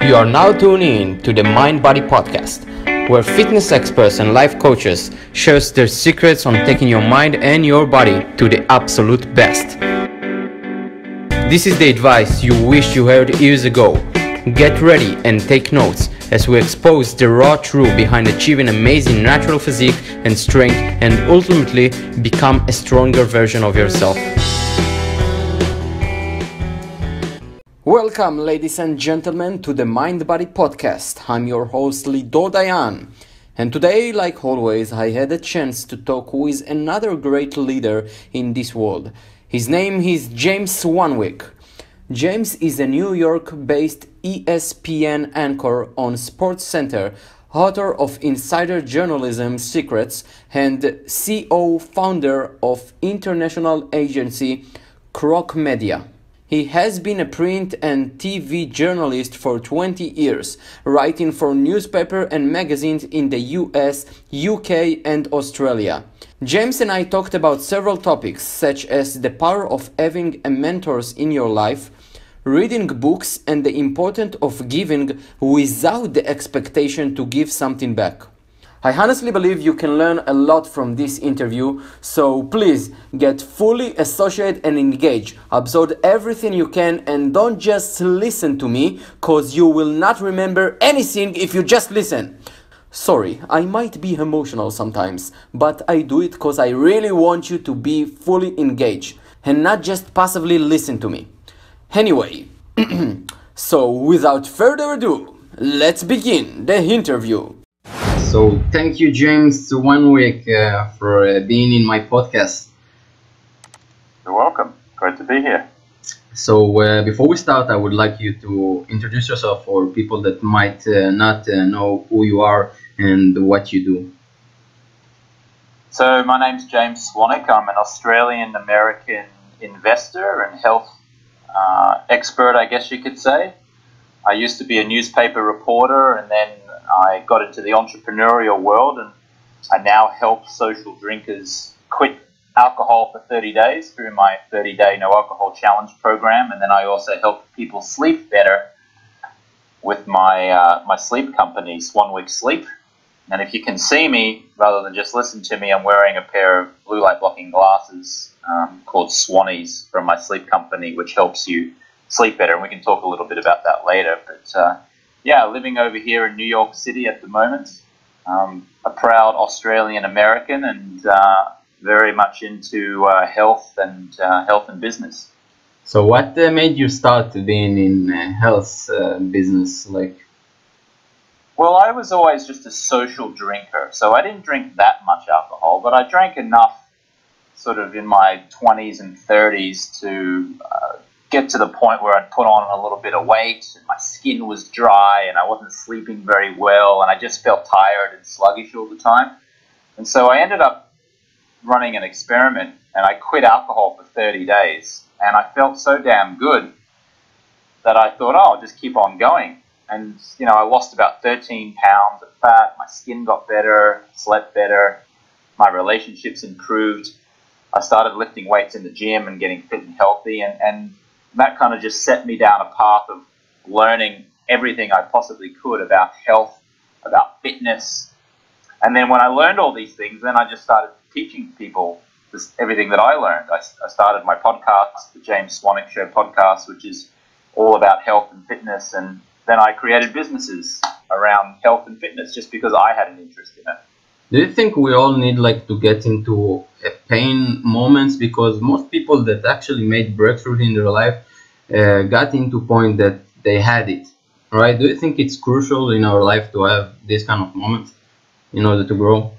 You are now tuning in to the Mind Body Podcast, where fitness experts and life coaches share their secrets on taking your mind and your body to the absolute best. This is the advice you wish you heard years ago. Get ready and take notes as we expose the raw truth behind achieving amazing natural physique and strength and ultimately become a stronger version of yourself. Welcome, ladies and gentlemen, to the Mind Body Podcast. I'm your host, Lidor Dayan. And today, like always, I had a chance to talk with another great leader in this world. His name is James Swanwick. James is a New York based ESPN anchor on SportsCenter, author of Insider Journalism Secrets, and CEO founder of international agency Croc Media. He has been a print and TV journalist for 20 years, writing for newspaper and magazines in the US, UK, and Australia. James and I talked about several topics such as the power of having a mentors in your life, reading books and the importance of giving without the expectation to give something back. I honestly believe you can learn a lot from this interview, so please get fully associated and engaged. Absorb everything you can and don't just listen to me, cause you will not remember anything if you just listen. Sorry, I might be emotional sometimes, but I do it cause I really want you to be fully engaged and not just passively listen to me. Anyway, so without further ado, let's begin the interview. So thank you, James Swanwick, uh, for uh, being in my podcast. You're welcome. Great to be here. So uh, before we start, I would like you to introduce yourself for people that might uh, not uh, know who you are and what you do. So my name's James Swanwick. I'm an Australian American investor and health uh, expert, I guess you could say. I used to be a newspaper reporter and then I got into the entrepreneurial world and I now help social drinkers quit alcohol for 30 days through my 30 day no alcohol challenge program. And then I also help people sleep better with my, uh, my sleep company, Swanwick Sleep. And if you can see me rather than just listen to me, I'm wearing a pair of blue light blocking glasses um, called Swannies from my sleep company, which helps you sleep better. And we can talk a little bit about that later. But uh, yeah, living over here in New York City at the moment. Um, a proud Australian American and uh, very much into uh, health and uh, health and business. So, what uh, made you start being in uh, health uh, business? Like, well, I was always just a social drinker, so I didn't drink that much alcohol, but I drank enough, sort of in my twenties and thirties, to get to the point where I'd put on a little bit of weight and my skin was dry and I wasn't sleeping very well and I just felt tired and sluggish all the time. And so I ended up running an experiment and I quit alcohol for 30 days and I felt so damn good that I thought, oh, I'll just keep on going. And, you know, I lost about 13 pounds of fat, my skin got better, slept better, my relationships improved. I started lifting weights in the gym and getting fit and healthy and, and that kind of just set me down a path of learning everything I possibly could about health, about fitness. And then when I learned all these things, then I just started teaching people this, everything that I learned. I, I started my podcast, the James Swanwick Show podcast, which is all about health and fitness. And then I created businesses around health and fitness just because I had an interest in it. Do you think we all need like to get into pain moments because most people that actually made breakthrough in their life uh, got into point that they had it, right? Do you think it's crucial in our life to have this kind of moments in order to grow?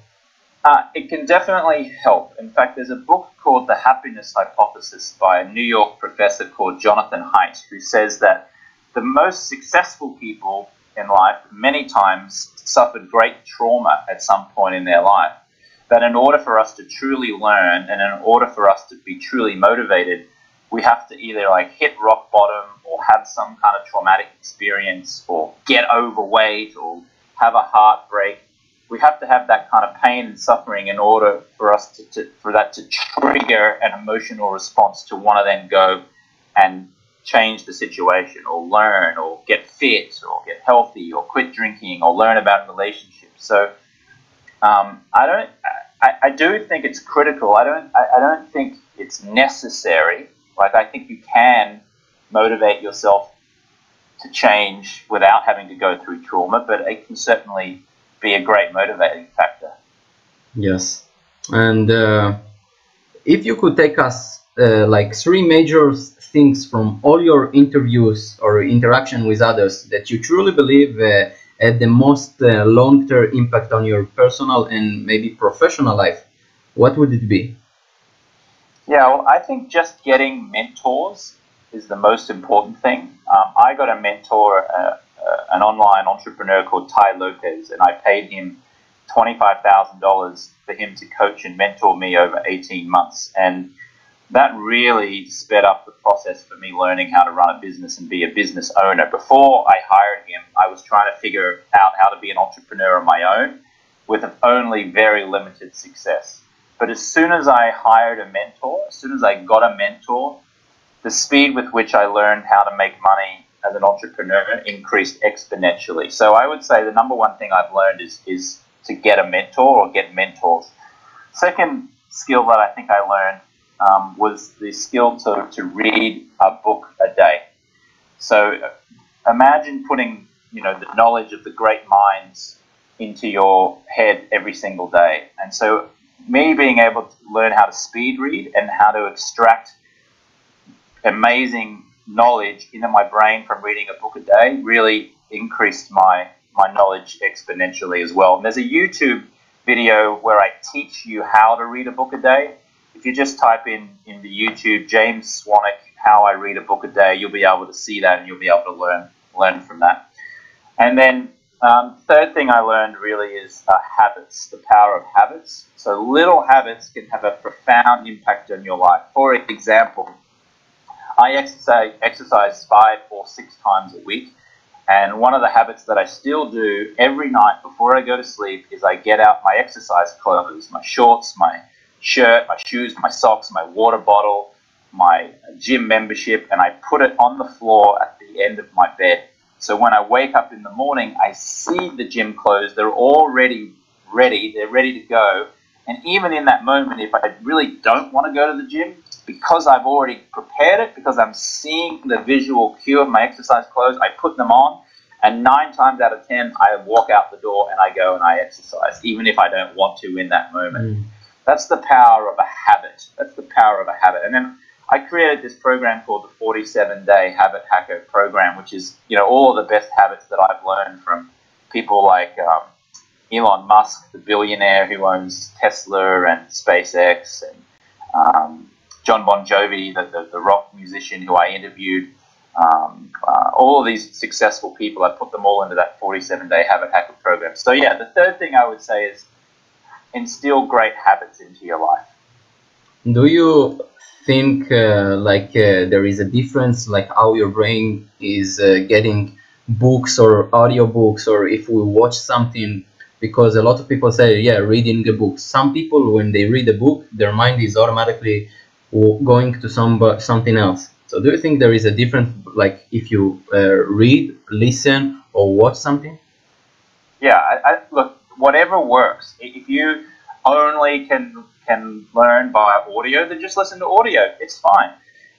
Uh, it can definitely help. In fact, there's a book called The Happiness Hypothesis by a New York professor called Jonathan Haidt, who says that the most successful people in life many times suffered great trauma at some point in their life. That in order for us to truly learn and in order for us to be truly motivated, we have to either like hit rock bottom or have some kind of traumatic experience or get overweight or have a heartbreak. We have to have that kind of pain and suffering in order for us to, to for that to trigger an emotional response to want to then go and change the situation or learn or get fit or get healthy or quit drinking or learn about relationships. So um, I don't. I, I, do think it's critical. I don't. I, I don't think it's necessary. Like I think you can motivate yourself to change without having to go through trauma, but it can certainly be a great motivating factor. Yes, and uh, if you could take us uh, like three major things from all your interviews or interaction with others that you truly believe uh, had the most uh, long-term impact on your personal and maybe professional life, what would it be? Yeah, well, I think just getting mentors is the most important thing. Um, I got a mentor, uh, uh, an online entrepreneur called Tai Lopez, and I paid him $25,000 for him to coach and mentor me over 18 months. And that really sped up the process for me learning how to run a business and be a business owner. Before I hired him, I was trying to figure out how to be an entrepreneur on my own with only very limited success. But as soon as I hired a mentor, as soon as I got a mentor, the speed with which I learned how to make money as an entrepreneur increased exponentially. So I would say the number one thing I've learned is, is to get a mentor or get mentors. Second skill that I think I learned um, was the skill to, to read a book a day. So imagine putting you know the knowledge of the great minds into your head every single day. And so me being able to learn how to speed read and how to extract amazing knowledge into my brain from reading a book a day really increased my my knowledge exponentially as well. And there's a YouTube video where I teach you how to read a book a day if you just type in in the YouTube James Swanwick how I read a book a day, you'll be able to see that and you'll be able to learn learn from that. And then um, third thing I learned really is uh, habits, the power of habits. So little habits can have a profound impact on your life. For example, I exercise exercise five or six times a week. And one of the habits that I still do every night before I go to sleep is I get out my exercise clothes, my shorts, my shirt, my shoes, my socks, my water bottle, my gym membership, and I put it on the floor at the end of my bed. So when I wake up in the morning, I see the gym clothes. They're already ready. They're ready to go. And even in that moment, if I really don't want to go to the gym, because I've already prepared it, because I'm seeing the visual cue of my exercise clothes, I put them on. And nine times out of ten, I walk out the door and I go and I exercise, even if I don't want to in that moment. Mm. That's the power of a habit. That's the power of a habit. And then I created this program called the 47 Day Habit Hacker Program, which is you know all of the best habits that I've learned from people like um, Elon Musk, the billionaire who owns Tesla and SpaceX, and um, Jon Bon Jovi, the, the, the, rock musician who I interviewed. Um, uh, all of these successful people, I put them all into that 47 Day Habit Hacker Program. So yeah, the third thing I would say is instill great habits into your life. Do you think uh, like uh, there is a difference, like how your brain is uh, getting books or audiobooks, or if we watch something? Because a lot of people say, yeah, reading a book. Some people, when they read a book, their mind is automatically going to some something else. So, do you think there is a difference, like if you uh, read, listen, or watch something? Yeah, I, I, look, whatever works. If you only can can learn by audio, then just listen to audio. It's fine.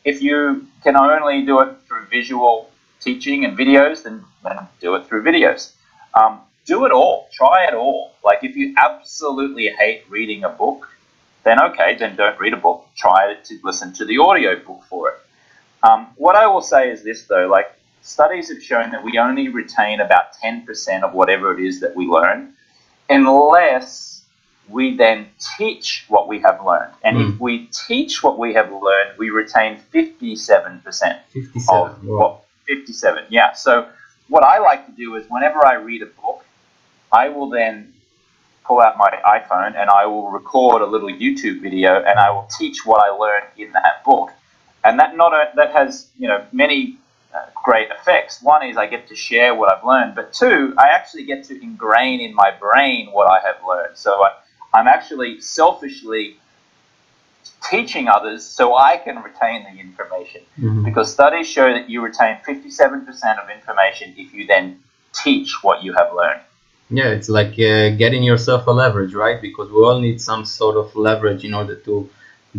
If you can only do it through visual teaching and videos, then, then do it through videos. Um, do it all. Try it all. Like if you absolutely hate reading a book, then okay, then don't read a book. Try to listen to the audio book for it. Um, what I will say is this though, like studies have shown that we only retain about 10% of whatever it is that we learn unless we then teach what we have learned. And mm. if hmm. we teach what we have learned, we retain 57%. 57. Of what, 57, yeah. So what I like to do is whenever I read a book, I will then pull out my iPhone and I will record a little YouTube video and I will teach what I learned in that book. And that not a, that has you know many uh, great effects. One is I get to share what I've learned, but two, I actually get to ingrain in my brain what I have learned. So I, I'm actually selfishly teaching others so I can retain the information. Mhm. Because studies show that you retain 57% of information if you then teach what you have learned. Yeah, it's like uh, getting yourself a leverage, right? Because we all need some sort of leverage in order to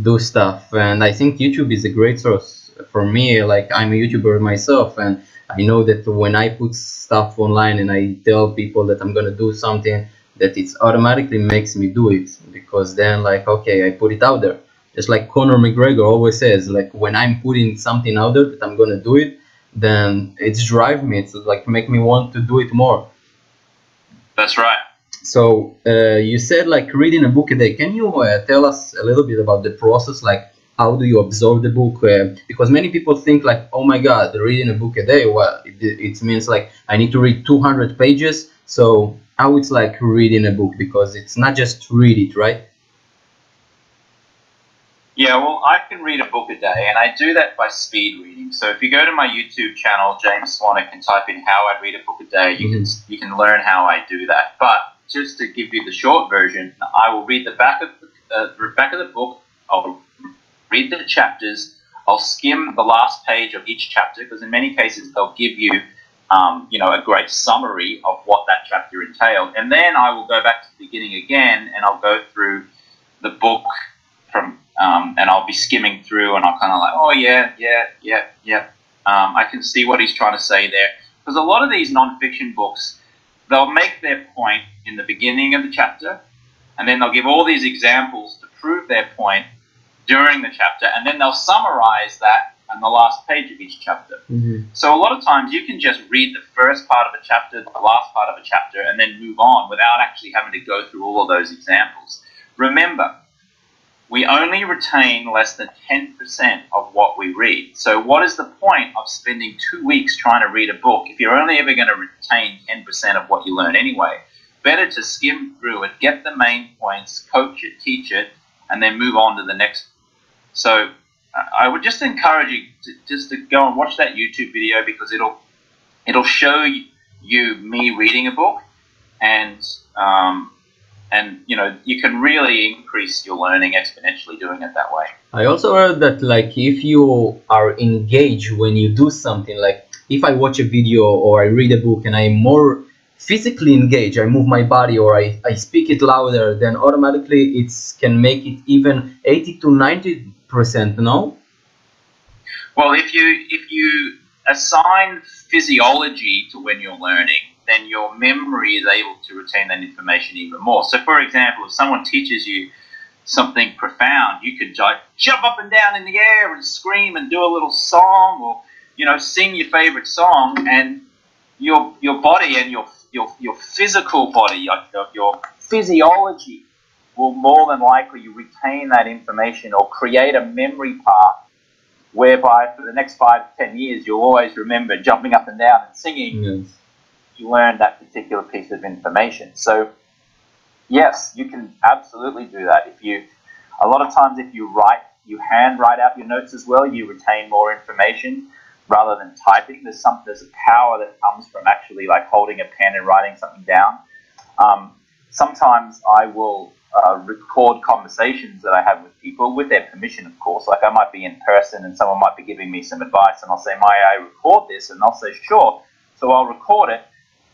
do stuff. And I think YouTube is a great source for me. Like I'm a YouTuber myself, and I know that when I put stuff online and I tell people that I'm gonna do something, that it automatically makes me do it because then like okay, I put it out there. Just like Conor McGregor always says, like when I'm putting something out there that I'm gonna do it, then it's drive me. It's like make me want to do it more. That's right. So uh, you said like reading a book a day. Can you uh, tell us a little bit about the process? Like how do you absorb the book? Uh, because many people think like, oh my God, reading a book a day. Well, it, it means like I need to read 200 pages. So how it's like reading a book? Because it's not just read it, right? Yeah, well, I can read a book a day, and I do that by speed reading. So if you go to my YouTube channel, James Swanwick, and type in how I read a book a day, you can you can learn how I do that. But just to give you the short version, I will read the back of the, uh, the back of the book. I'll read the chapters. I'll skim the last page of each chapter because in many cases they'll give you, um, you know, a great summary of what that chapter entailed, and then I will go back to the beginning again, and I'll go through the book from um, and I'll be skimming through, and I'll kind of like, oh yeah, yeah, yeah, yeah. Um, I can see what he's trying to say there, because a lot of these nonfiction books, they'll make their point in the beginning of the chapter, and then they'll give all these examples to prove their point during the chapter, and then they'll summarize that on the last page of each chapter. Mm-hmm. So a lot of times you can just read the first part of a chapter, the last part of a chapter, and then move on without actually having to go through all of those examples. Remember, we only retain less than 10% of what we read. So what is the point of spending two weeks trying to read a book if you're only ever going to retain 10% of what you learn anyway? Better to skim through it, get the main points, coach it, teach it, and then move on to the next. So I would just encourage you to, just to go and watch that YouTube video because it'll it'll show you me reading a book and um, and you know you can really increase your learning exponentially doing it that way. I also heard that like if you are engaged when you do something like if I watch a video or I read a book and I'm more physically engage, I move my body or I, I speak it louder, then automatically it can make it even 80 to 90 percent, no? well if you if you assign physiology to when you're learning then your memory is able to retain that information even more so for example if someone teaches you something profound you could jump up and down in the air and scream and do a little song or you know sing your favorite song and your your body and your your, your physical body your, your physiology will more than likely retain that information or create a memory path whereby for the next five to ten years you'll always remember jumping up and down and singing Yes. you learn that particular piece of information. So, yes, you can absolutely do that. If you, a lot of times, if you write, you hand write out your notes as well, you retain more information rather than typing. There's some, there's a power that comes from actually like holding a pen and writing something down. Um, sometimes I will uh, record conversations that I have with people with their permission, of course. Like I might be in person and someone might be giving me some advice, and I'll say, "May I record this?" And they'll say, "Sure." So I'll record it,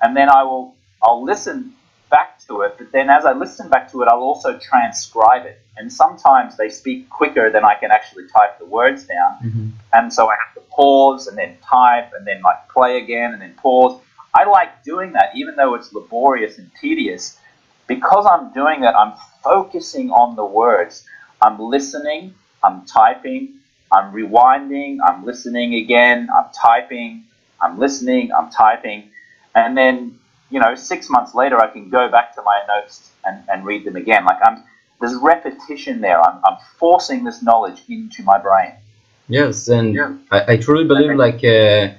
and then I will I'll listen back to it. But then as I listen back to it, I'll also transcribe it. And sometimes they speak quicker than I can actually type the words down, Mhm. and so I have to pause and then type and then like play again and then pause. I like doing that, even though it's laborious and tedious, because I'm doing that. I'm focusing on the words. I'm listening. I'm typing. I'm rewinding. I'm listening again. I'm typing. I'm listening. I'm typing, and then you know, six months later, I can go back to my notes and, and read them again. Like I'm there's repetition there. I'm, I'm forcing this knowledge into my brain. Yes, and Yeah. I, I truly believe Okay. like uh,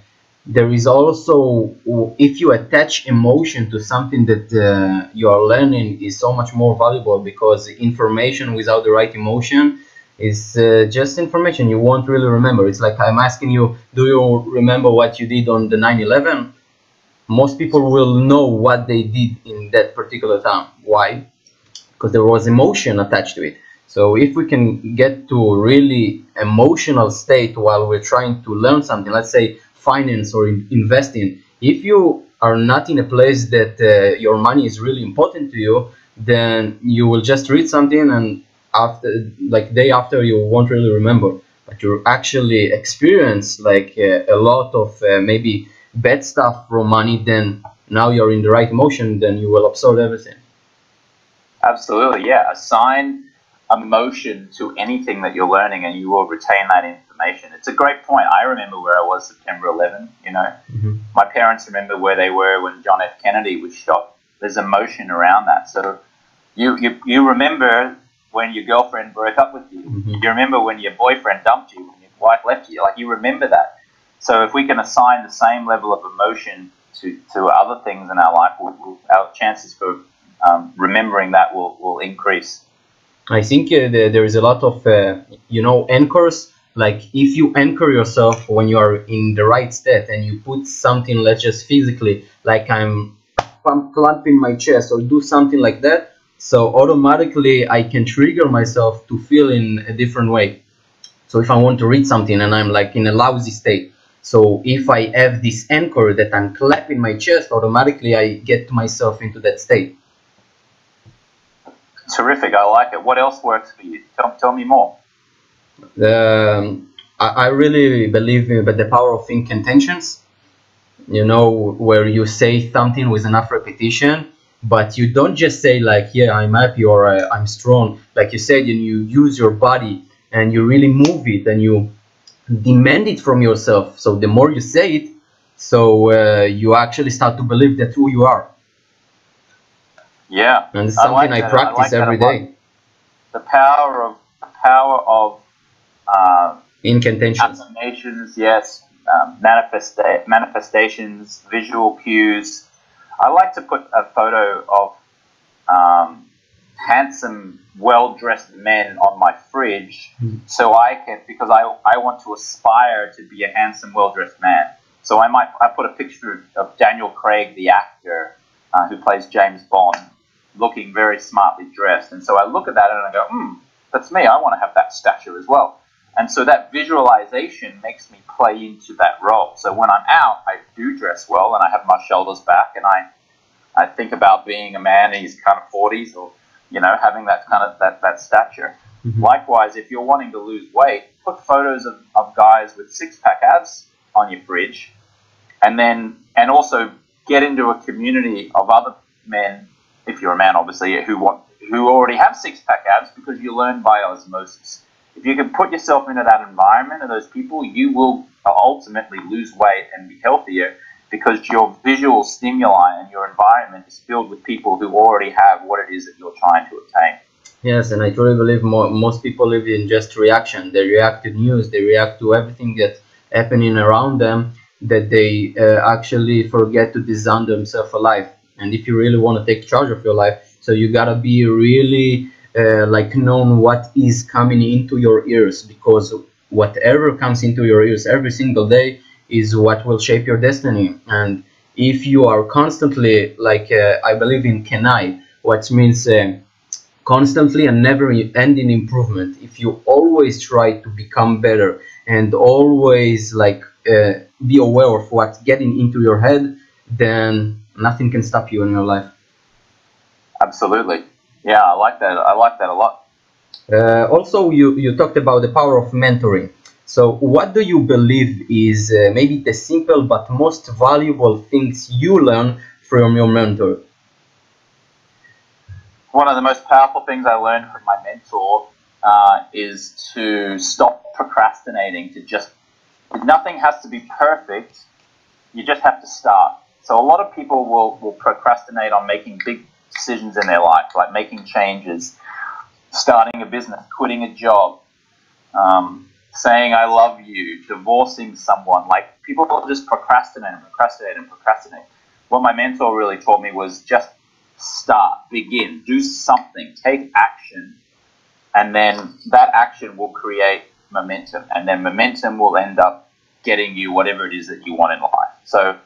there is also if you attach emotion to something that uh, you are learning is so much more valuable because information without the right emotion is uh, just information you won't really remember. It's like I'm asking you, do you remember what you did on the 9/11? Most people will know what they did in that particular time. Why? Because there was emotion attached to it. So if we can get to a really emotional state while we're trying to learn something, let's say finance or in investing, if you are not in a place that uh, your money is really important to you, then you will just read something and after like day after you won't really remember but you actually experience like uh, a lot of uh, maybe bad stuff from money then now you're in the right emotion then you will absorb everything absolutely yeah assign a emotion to anything that you're learning and you will retain that information it's a great point i remember where i was september 11 you know mm-hmm. my parents remember where they were when john f kennedy was shot there's emotion around that so you, you, you remember when your girlfriend broke up with you. Mm-hmm. You remember when your boyfriend dumped you, when your wife left you. Like you remember that. So if we can assign the same level of emotion to, to other things in our life, we'll, we'll, our chances for um, remembering that will, will increase. I think uh, the, there is a lot of, uh, you know, anchors. Like if you anchor yourself when you are in the right state and you put something, let's just physically, like I'm clamping my chest or do something like that, so automatically I can trigger myself to feel in a different way. So if I want to read something and I'm like in a lousy state, so if I have this anchor that I'm clapping my chest, automatically I get myself into that state. Terrific, I like it. What else works for you? Tell, tell me more. Um, I, I really believe in the power of incantations. You know, where you say something with enough repetition but you don't just say like yeah i'm happy or i'm strong like you said and you use your body and you really move it and you demand it from yourself. So the more you say it so uh, you actually start to believe that who you are. Yeah. And it's something i, like I practice I like every day. The power of the power of uh, incantations. affirmations yes um, manifesta- manifestations visual cues. I like to put a photo of um, handsome, well dressed men on my fridge mm. so I can, because I, I want to aspire to be a handsome, well dressed man. So I might I put a picture of Daniel Craig, the actor uh, who plays James Bond, looking very smartly dressed. And so I look at that and I go, hmm, that's me. I want to have that stature as well. And so that visualization makes me play into that role. So when I'm out, I do dress well and I have my shoulders back and I, I think about being a man in his kind of 40s or, you know, having that kind of that, that stature. Mm-hmm. Likewise, if you're wanting to lose weight, put photos of, of guys with six pack abs on your fridge and then, and also get into a community of other men, if you're a man, obviously, who want, who already have six pack abs because you learn by osmosis if you can put yourself into that environment and those people, you will ultimately lose weight and be healthier because your visual stimuli and your environment is filled with people who already have what it is that you're trying to obtain. Yes, and I truly believe more, most people live in just reaction. They react to news, they react to everything that's happening around them, that they uh, actually forget to design themselves a life. And if you really want to take charge of your life, so you gotta be really uh, like known what is coming into your ears because whatever comes into your ears every single day is what will shape your destiny and if you are constantly like uh, i believe in CANI what means uh, constantly and never ending improvement if you always try to become better and always like uh, be aware of what's getting into your head then nothing can stop you in your life absolutely yeah, I like that. I like that a lot. Uh, also, you, you talked about the power of mentoring. So, what do you believe is uh, maybe the simple but most valuable things you learn from your mentor? One of the most powerful things I learned from my mentor uh, is to stop procrastinating. To just nothing has to be perfect. You just have to start. So a lot of people will, will procrastinate on making big decisions in their life, like making changes, starting a business, quitting a job, um, saying I love you, divorcing someone. Like people just procrastinate and procrastinate and procrastinate. What my mentor really taught me was just start, begin, do something, take action, and then that action will create momentum, and then momentum will end up getting you whatever it is that you want in life. So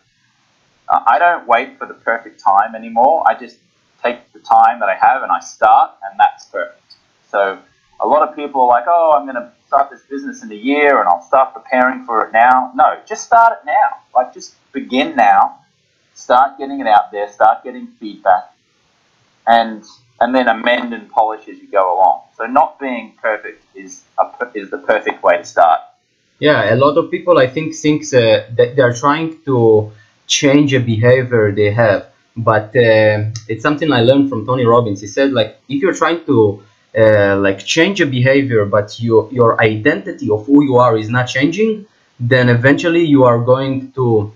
uh, I don't wait for the perfect time anymore. I just take the time that I have and I start, and that's perfect. So a lot of people are like, oh, I'm going to start this business in a year and I'll start preparing for it now. No, just start it now. Like, just begin now. Start getting it out there. Start getting feedback, and and then amend and polish as you go along. So, not being perfect is a, is the perfect way to start. Yeah, a lot of people I think thinks uh, that they are trying to change a behavior they have, but uh, it's something I learned from Tony Robbins. He said like if you're trying to uh, like change a behavior but your your identity of who you are is not changing then eventually you are going to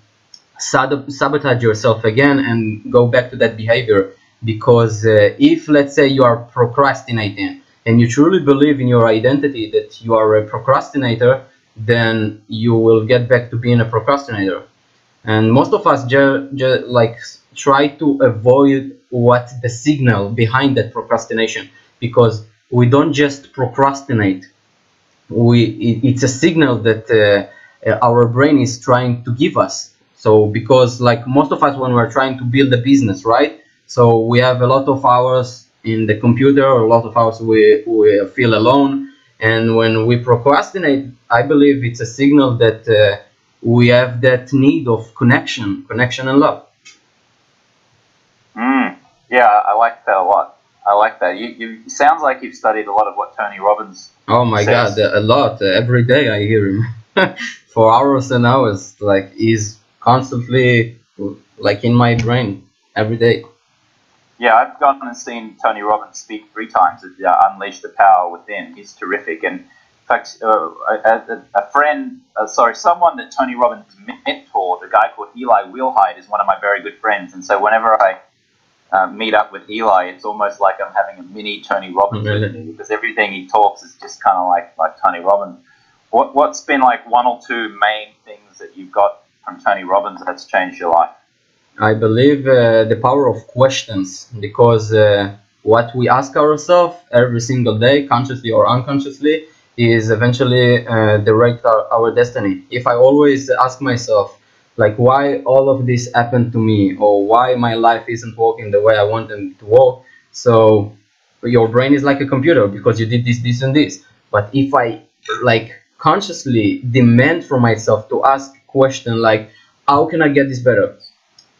sabotage yourself again and go back to that behavior. Because uh, if let's say you are procrastinating and you truly believe in your identity that you are a procrastinator then you will get back to being a procrastinator. And most of us just ju- like try to avoid what the signal behind that procrastination because we don't just procrastinate. We it, it's a signal that uh, uh, our brain is trying to give us. So because like most of us when we're trying to build a business, right? So we have a lot of hours in the computer, a lot of hours we, we feel alone. And when we procrastinate, I believe it's a signal that uh, we have that need of connection, connection and love. Mm, yeah, I like that a lot. I like that. You, you sounds like you've studied a lot of what Tony Robbins. Oh my says. God, a lot. Every day I hear him for hours and hours. Like he's constantly like in my brain every day. Yeah, I've gone and seen Tony Robbins speak three times at uh, Unleash the Power Within. He's terrific. And in fact, uh, a, a, friend, uh, sorry, someone that Tony Robbins mentored, a guy called Eli Wheelhide, is one of my very good friends. And so whenever I uh, meet up with Eli, it's almost like I'm having a mini Tony Robbins really? with me because everything he talks is just kind of like like Tony Robbins. What what's been like one or two main things that you've got from Tony Robbins that's changed your life? I believe uh, the power of questions because uh, what we ask ourselves every single day, consciously or unconsciously, is eventually uh, direct our, our destiny. If I always ask myself, like why all of this happened to me or why my life isn't working the way I want them to work. So your brain is like a computer because you did this, this, and this. But if I like consciously demand for myself to ask question like, how can I get this better?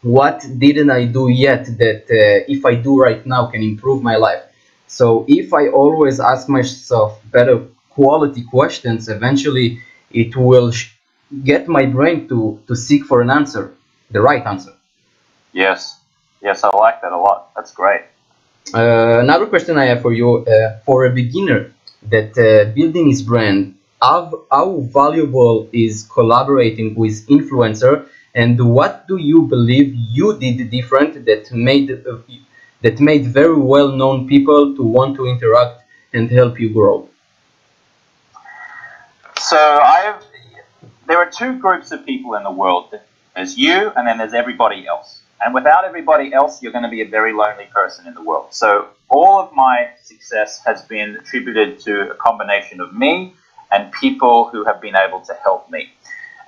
What didn't I do yet that uh, if I do right now can improve my life? So if I always ask myself better quality questions, eventually it will get my brain to to seek for an answer, the right answer. Yes, yes, I like that a lot. That's great. Uh, another question I have for you, uh, for a beginner that uh, building his brand, how, how valuable is collaborating with influencer, and what do you believe you did different that made uh, that made very well known people to want to interact and help you grow? So there are two groups of people in the world. There's you, and then there's everybody else. And without everybody else, you're going to be a very lonely person in the world. So all of my success has been attributed to a combination of me and people who have been able to help me.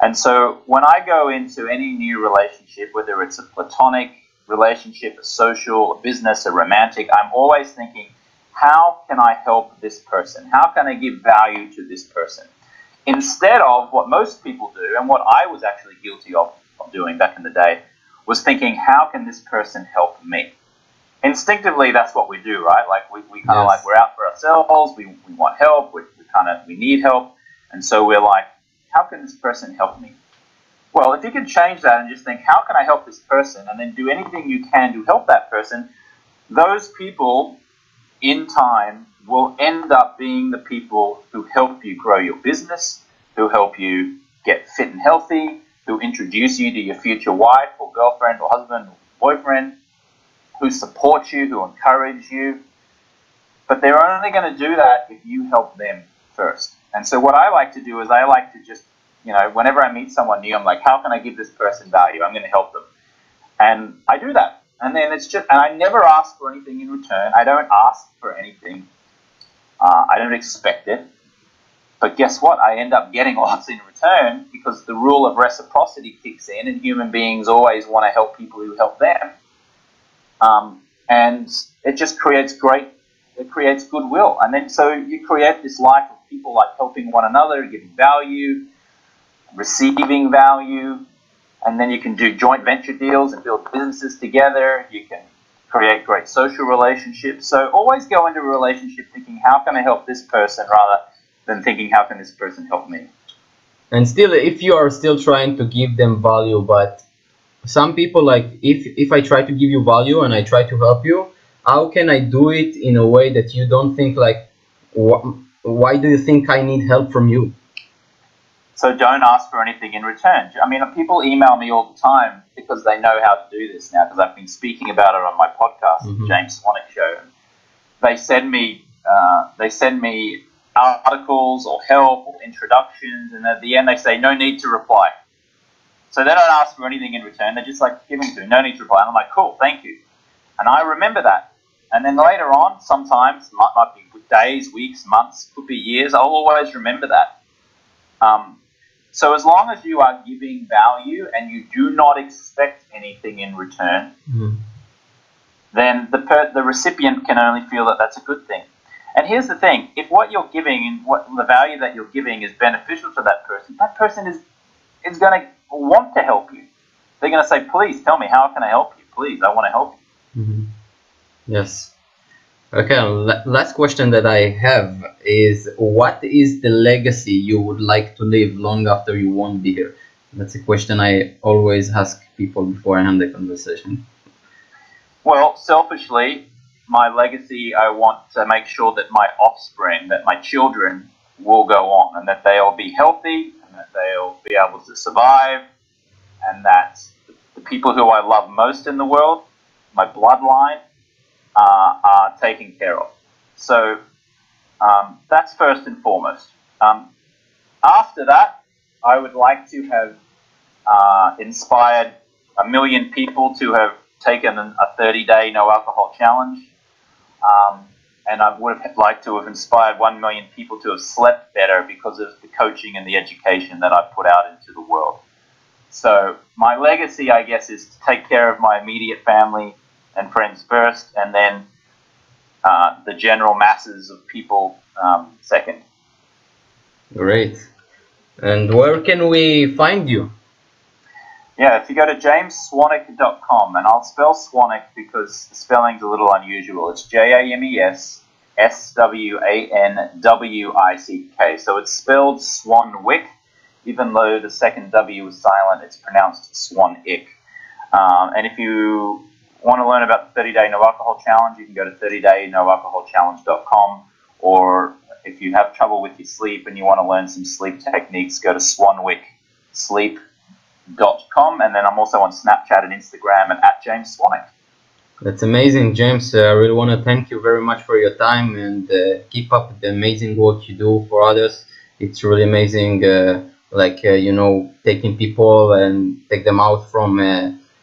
And so when I go into any new relationship, whether it's a platonic relationship, a social, a business, a romantic, I'm always thinking, how can I help this person? How can I give value to this person? Instead of what most people do, and what I was actually guilty of, of doing back in the day, was thinking, how can this person help me? Instinctively, that's what we do, right? Like we, we kind of yes. like we're out for ourselves. We, we want help. We, we kind of we need help, and so we're like, how can this person help me? Well, if you can change that and just think, how can I help this person, and then do anything you can to help that person, those people in time will end up being the people who help you grow your business, who help you get fit and healthy, who introduce you to your future wife or girlfriend or husband or boyfriend, who support you, who encourage you. But they're only going to do that if you help them first. And so what I like to do is I like to just, you know, whenever I meet someone new, I'm like, how can I give this person value? I'm going to help them. And I do that. And then it's just, and I never ask for anything in return. I don't ask for anything. Uh, I don't expect it. But guess what? I end up getting lots in return because the rule of reciprocity kicks in, and human beings always want to help people who help them. Um, and it just creates great it creates goodwill. And then so you create this life of people like helping one another, giving value, receiving value, and then you can do joint venture deals and build businesses together. You can create great social relationships. So always go into a relationship thinking, how can I help this person rather than thinking, how can this person help me? And still, if you are still trying to give them value, but some people like, if, if I try to give you value and I try to help you, how can I do it in a way that you don't think like, wh why do you think I need help from you? So don't ask for anything in return. I mean, people email me all the time because they know how to do this now because I've been speaking about it on my podcast, mm-hmm. James Swanwick Show. They send me, uh, they send me articles or help or introductions, and at the end they say no need to reply. So they don't ask for anything in return. They're just like giving to me, no need to reply. And I'm like, cool, thank you. And I remember that. And then later on, sometimes might, might be days, weeks, months, could be years. I'll always remember that. Um, so as long as you are giving value and you do not expect anything in return, mm-hmm. then the per- the recipient can only feel that that's a good thing. And here's the thing: if what you're giving and what the value that you're giving is beneficial to that person, that person is is going to want to help you. They're going to say, "Please tell me how can I help you? Please, I want to help you." Mm-hmm. Yes. Okay, last question that I have is what is the legacy you would like to leave long after you won't be here? That's a question I always ask people before I end the conversation. Well, selfishly, my legacy, I want to make sure that my offspring, that my children will go on and that they'll be healthy and that they'll be able to survive and that the people who I love most in the world, my bloodline, uh, are taken care of. So um, that's first and foremost. Um, after that, I would like to have uh, inspired a million people to have taken a 30 day no alcohol challenge. Um, and I would have liked to have inspired 1 million people to have slept better because of the coaching and the education that I've put out into the world. So, my legacy, I guess, is to take care of my immediate family, and friends first, and then uh, the general masses of people um, second. Great. And where can we find you? Yeah, if you go to jamesswanwick.com, and I'll spell Swanwick because the spelling's a little unusual. It's J A M E S S W A N W I C K. So it's spelled Swanwick, even though the second W is silent, it's pronounced Swanick. Um, and if you want to learn about the 30 day no alcohol challenge, you can go to 30daynoalcoholchallenge.com. Or if you have trouble with your sleep and you want to learn some sleep techniques, go to swanwicksleep.com. And then I'm also on Snapchat and Instagram and at James Swanwick. That's amazing, James. Uh, I really want to thank you very much for your time and uh, keep up the amazing work you do for others. It's really amazing, uh, like, uh, you know, taking people and take them out from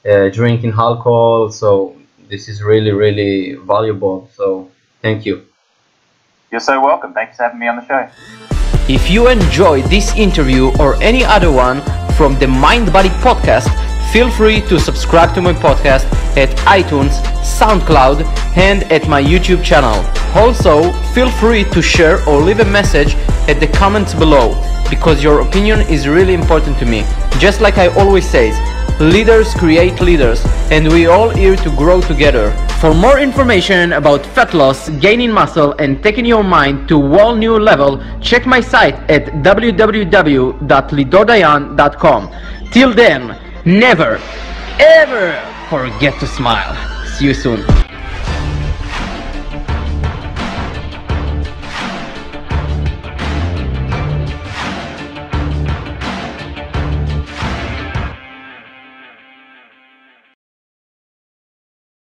uh, drinking alcohol. So this is really, really valuable. So thank you. You're so welcome. Thanks for having me on the show. If you enjoyed this interview or any other one from the Mind Body podcast, feel free to subscribe to my podcast at iTunes, SoundCloud, and at my YouTube channel. Also, feel free to share or leave a message at the comments below because your opinion is really important to me. Just like I always say, Leaders create leaders, and we all here to grow together. For more information about fat loss, gaining muscle, and taking your mind to a whole new level, check my site at www.lidodayan.com. Till then, never, ever forget to smile. See you soon.